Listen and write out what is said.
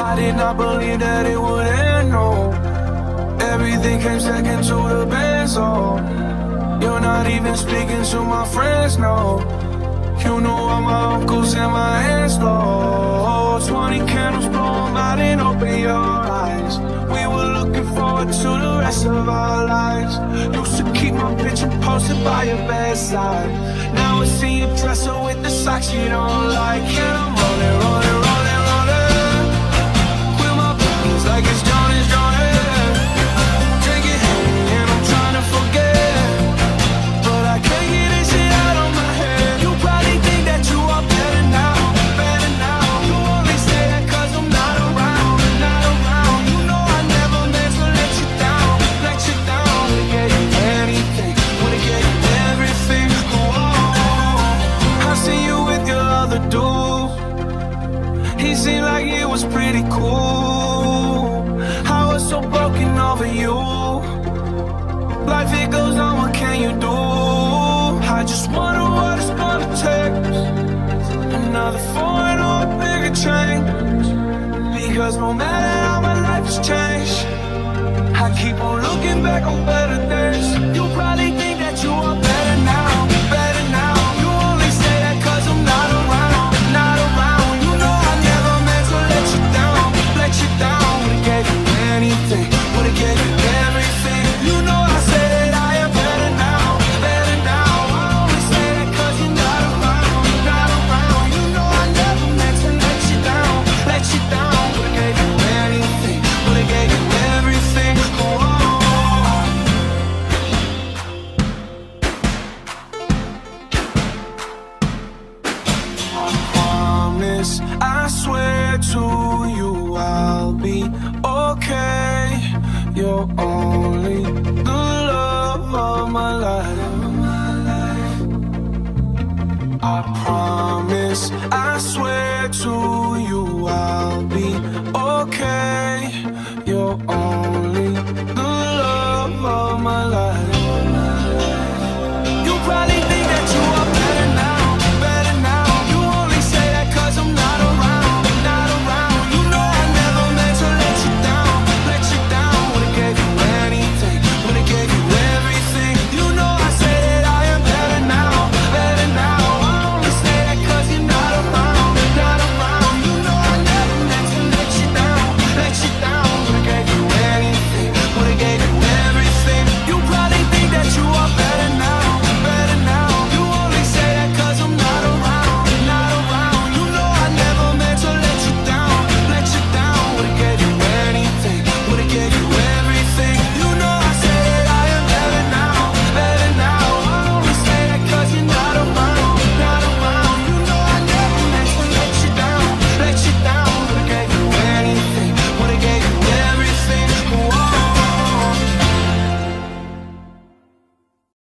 I did not believe that it would end, no. Everything came second to the best, oh. You're not even speaking to my friends, no. You know all my uncles and my aunts, Lord. 20 candles, blow them out and open your forward to the rest of our lives. Used to keep my picture posted by your bedside. Now I see you dresser with the socks you don't like. And He seemed like it was pretty cool. I was so broken over you. Life it goes on, what can you do? I just wonder what it's gonna take. Another foreign or a bigger change. Because no matter how my life has changed I keep on looking back on better I swear to you I'll be okay. You're only the love of my life. I promise, I swear to you I'll be okay. You're